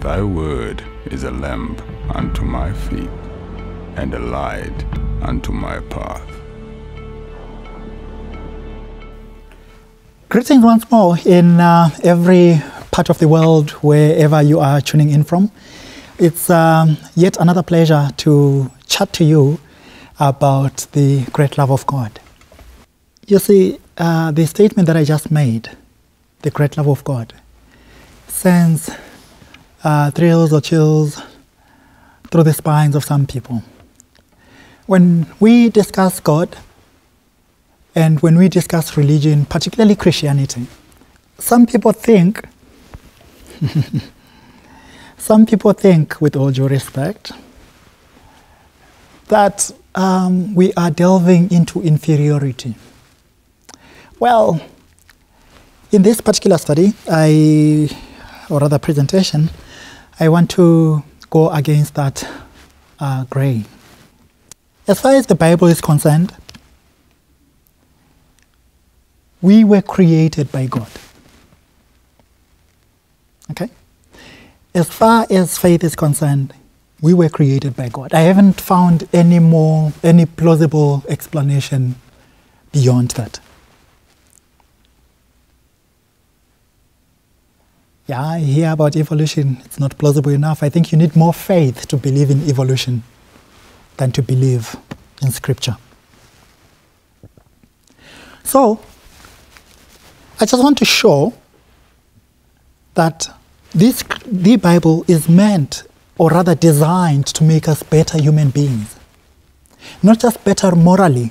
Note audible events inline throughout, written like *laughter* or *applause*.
Thy word is a lamp unto my feet and a light unto my path. Greetings once more in uh, every part of the world, wherever you are tuning in from. It's um, yet another pleasure to chat to you about the great love of God. You see, uh, the statement that I just made, the great love of God, sends uh, thrills or chills through the spines of some people. When we discuss God, and when we discuss religion, particularly Christianity, some people think, *laughs* some people think, with all due respect, that um, we are delving into inferiority. Well, in this particular study, I, or rather presentation, I want to go against that uh, grain. As far as the Bible is concerned, we were created by God. Okay? As far as faith is concerned, we were created by God. I haven't found any more, any plausible explanation beyond that. Yeah, I hear about evolution. It's not plausible enough. I think you need more faith to believe in evolution than to believe in Scripture. So, I just want to show that this, the Bible is meant, or rather designed, to make us better human beings. Not just better morally,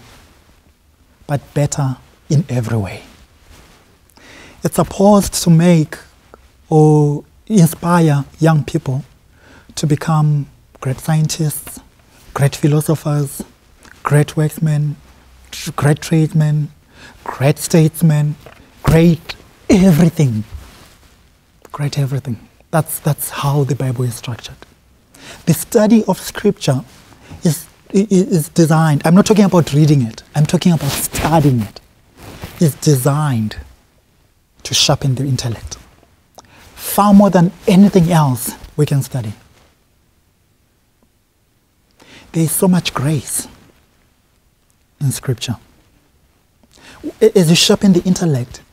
but better in every way. It's supposed to make or inspire young people to become great scientists, great philosophers, great workmen, great tradesmen, great statesmen, great everything. Great everything. That's, that's how the Bible is structured. The study of Scripture is, is designed, I'm not talking about reading it, I'm talking about studying. It's designed to sharpen the intellect far more than anything else we can study. There is so much grace in Scripture. As you sharpen the intellect,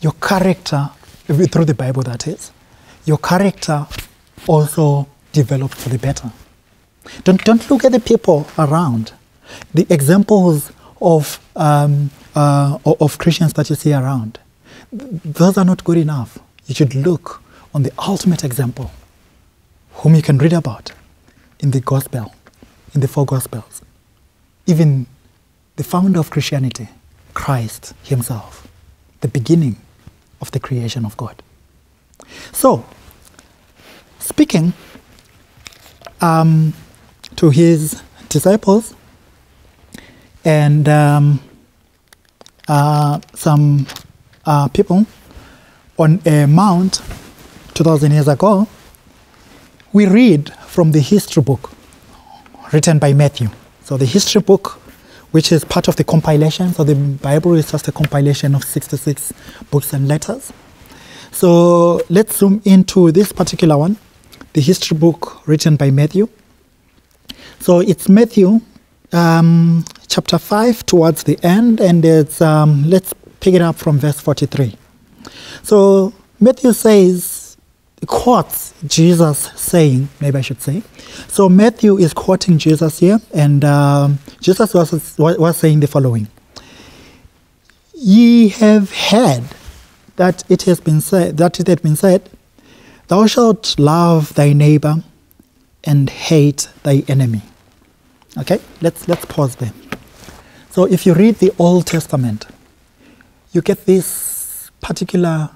your character, through the Bible that is, your character also develops for the better. Don't, don't look at the people around. The examples of, um, uh, of Christians that you see around, those are not good enough. You should look on the ultimate example, whom you can read about in the Gospel, in the four Gospels. Even the founder of Christianity, Christ Himself, the beginning of the creation of God. So, speaking um, to his disciples and um, uh, some uh, people on a mount 2000 years ago, we read from the history book written by Matthew. So, the history book, which is part of the compilation, so the Bible is just a compilation of 66 books and letters. So, let's zoom into this particular one, the history book written by Matthew. So, it's Matthew um, chapter 5 towards the end, and it's, um, let's pick it up from verse 43. So, Matthew says, quotes Jesus saying, maybe I should say. So Matthew is quoting Jesus here, and um, Jesus was, was saying the following Ye have heard that it has been said, that it had been said, Thou shalt love thy neighbor and hate thy enemy. Okay, let's, let's pause there. So if you read the Old Testament, you get this particular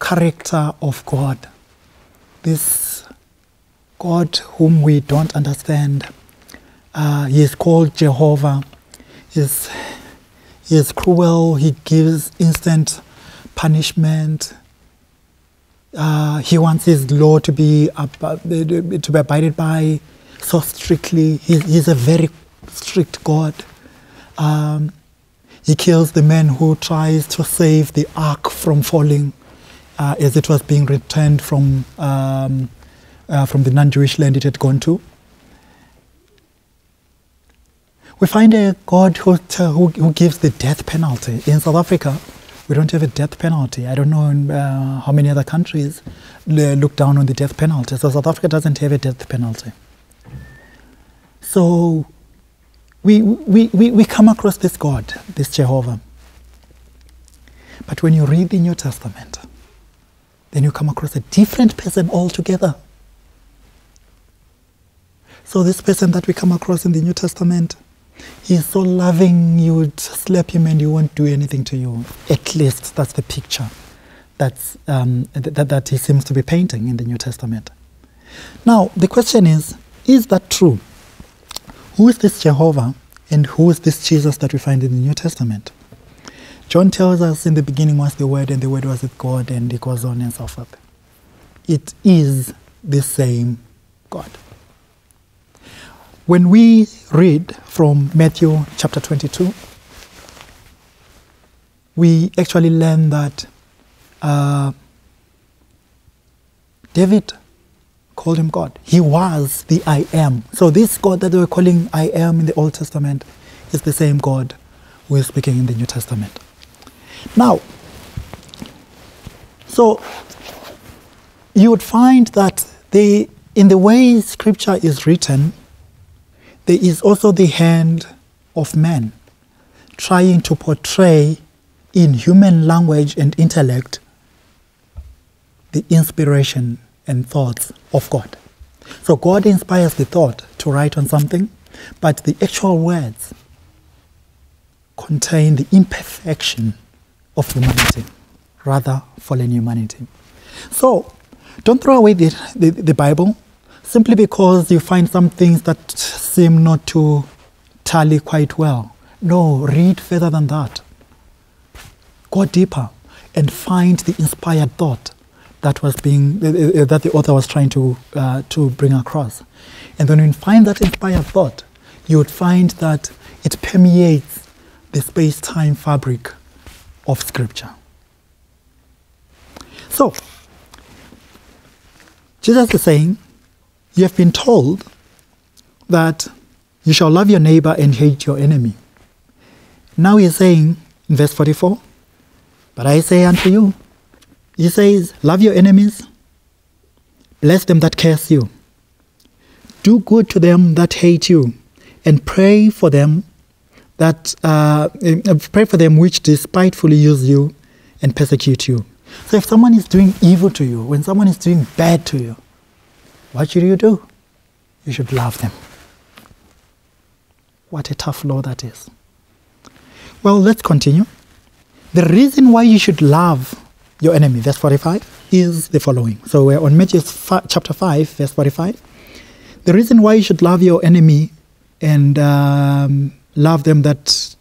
character of God. This God whom we don't understand. Uh, he is called Jehovah. He is, he is cruel. He gives instant punishment. Uh, he wants his law to be to be abided by so strictly. He, he's a very strict God. Um, he kills the man who tries to save the ark from falling uh, as it was being returned from, um, uh, from the non Jewish land it had gone to. We find a God who, who, who gives the death penalty. In South Africa, we don't have a death penalty. I don't know in, uh, how many other countries look down on the death penalty. So South Africa doesn't have a death penalty. So we, we, we, we come across this God, this Jehovah. But when you read the New Testament, then you come across a different person altogether. So, this person that we come across in the New Testament, he's so loving, you would slap him and he won't do anything to you. At least that's the picture that's, um, that, that he seems to be painting in the New Testament. Now, the question is is that true? Who is this Jehovah and who is this Jesus that we find in the New Testament? John tells us in the beginning was the Word, and the Word was with God, and it goes on and so forth. It is the same God. When we read from Matthew chapter 22, we actually learn that uh, David called him God. He was the I am. So, this God that they were calling I am in the Old Testament is the same God is speaking in the New Testament. Now, so you would find that the, in the way scripture is written, there is also the hand of man trying to portray in human language and intellect the inspiration and thoughts of God. So God inspires the thought to write on something, but the actual words contain the imperfection of humanity, rather fallen humanity. So, don't throw away the, the, the, Bible simply because you find some things that seem not to tally quite well. No, read further than that. Go deeper and find the inspired thought that was being uh, that the author was trying to uh, to bring across. And when you find that inspired thought, you would find that it permeates the space-time fabric of Scripture. So, Jesus is saying, You have been told that you shall love your neighbor and hate your enemy. Now he's saying in verse 44, But I say unto you, he says, Love your enemies, bless them that curse you, do good to them that hate you, and pray for them that uh, uh, pray for them which despitefully use you and persecute you. So if someone is doing evil to you, when someone is doing bad to you, what should you do? You should love them. What a tough law that is. Well, let's continue. The reason why you should love your enemy, verse 45, is the following. So we're on Matthew chapter 5, verse 45. The reason why you should love your enemy and um, love them that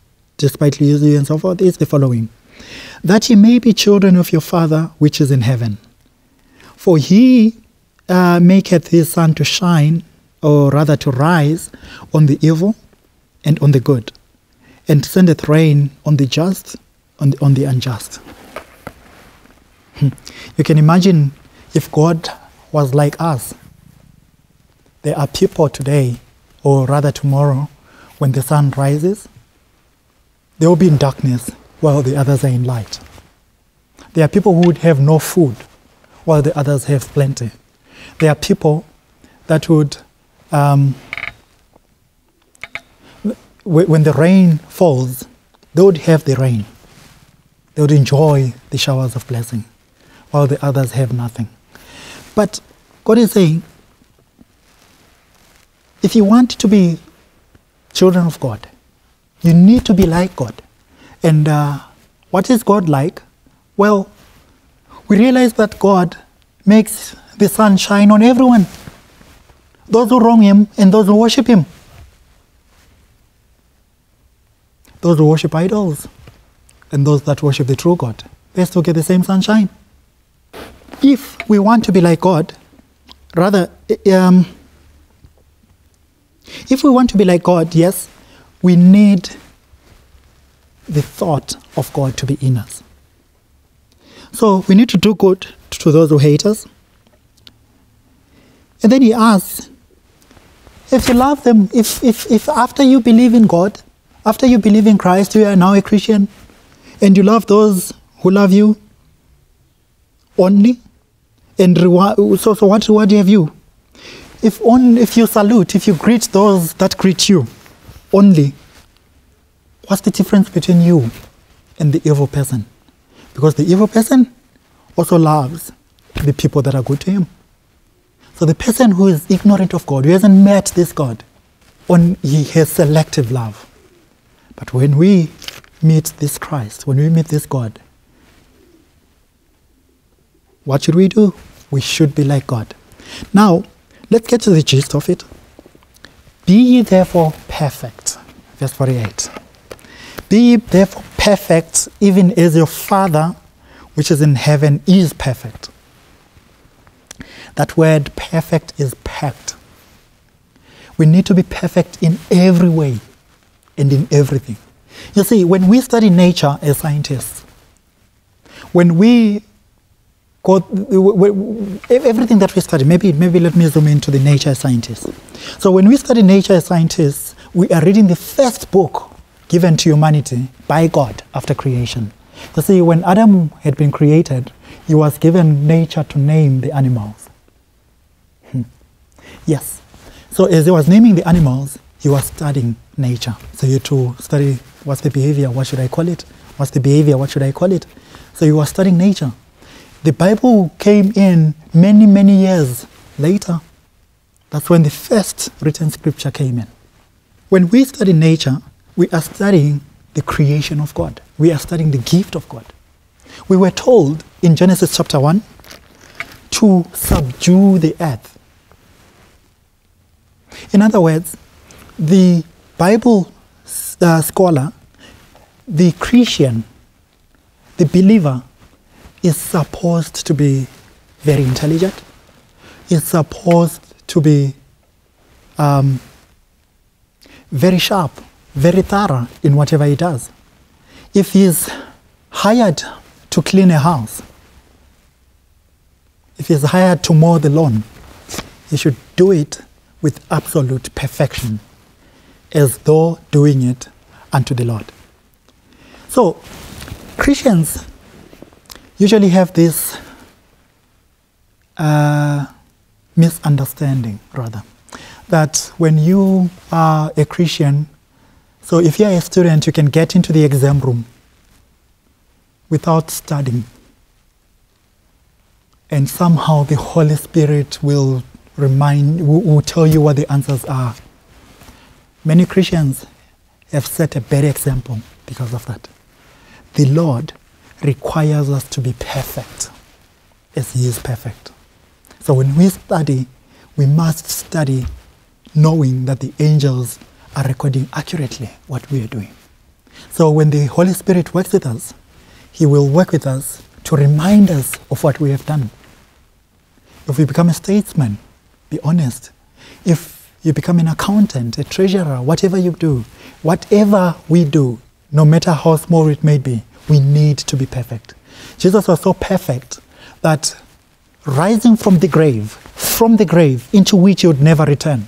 use you and so forth is the following that ye may be children of your Father which is in heaven. For he uh, maketh his sun to shine, or rather to rise, on the evil and on the good, and sendeth rain on the just, on the, on the unjust. Hmm. You can imagine if God was like us. There are people today, or rather tomorrow, when the sun rises, they will be in darkness while the others are in light. There are people who would have no food while the others have plenty. There are people that would, um, when the rain falls, they would have the rain. They would enjoy the showers of blessing while the others have nothing. But God is saying, if you want to be children of God. You need to be like God. And uh, what is God like? Well, we realize that God makes the sun shine on everyone those who wrong Him and those who worship Him, those who worship idols, and those that worship the true God. They still get the same sunshine. If we want to be like God, rather, um, if we want to be like God, yes, we need the thought of God to be in us. So we need to do good to those who hate us. And then he asks, if you love them, if, if, if after you believe in God, after you believe in Christ, you are now a Christian, and you love those who love you only, and reward, so, so what reward have you? If, only, if you salute, if you greet those that greet you only, what's the difference between you and the evil person? Because the evil person also loves the people that are good to him. So the person who is ignorant of God, who hasn't met this God, on, he has selective love. But when we meet this Christ, when we meet this God, what should we do? We should be like God. Now, let's get to the gist of it. Be ye therefore perfect. Verse 48. Be ye therefore perfect, even as your Father which is in heaven is perfect. That word perfect is packed. We need to be perfect in every way and in everything. You see, when we study nature as scientists, when we go, everything that we study, maybe, maybe let me zoom into the nature scientists. So when we study nature scientists, we are reading the first book given to humanity by God after creation. You see, when Adam had been created, he was given nature to name the animals. Hmm. Yes. So as he was naming the animals, he was studying nature. So you to study what's the behavior, what should I call it? What's the behavior, what should I call it? So he was studying nature. The Bible came in many, many years later. That's when the first written scripture came in. When we study nature, we are studying the creation of God. We are studying the gift of God. We were told in Genesis chapter 1 to subdue the earth. In other words, the Bible uh, scholar, the Christian, the believer, is supposed to be very intelligent, is supposed to be um, very sharp, very thorough in whatever he does. If he's hired to clean a house, if he's hired to mow the lawn, he should do it with absolute perfection, as though doing it unto the Lord. So, Christians usually have this uh, misunderstanding, rather, that when you are a Christian, so if you're a student, you can get into the exam room without studying. And somehow the Holy Spirit will remind, will, will tell you what the answers are. Many Christians have set a bad example because of that. The Lord requires us to be perfect as He is perfect. So when we study, we must study knowing that the angels are recording accurately what we are doing. So when the Holy Spirit works with us, He will work with us to remind us of what we have done. If we become a statesman, be honest. If you become an accountant, a treasurer, whatever you do, whatever we do, no matter how small it may be, we need to be perfect. Jesus was so perfect that rising from the grave, from the grave into which he would never return,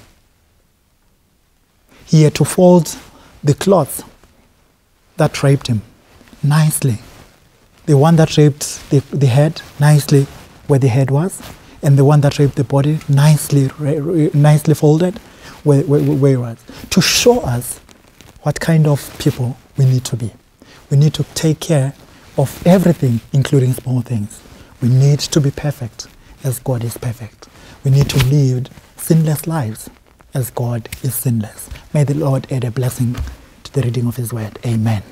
he had to fold the cloth that draped him nicely. The one that draped the, the head nicely where the head was, and the one that draped the body nicely, nicely folded where, where, where it was. To show us what kind of people we need to be. We need to take care of everything, including small things. We need to be perfect as God is perfect. We need to live sinless lives as God is sinless. May the Lord add a blessing to the reading of His word. Amen.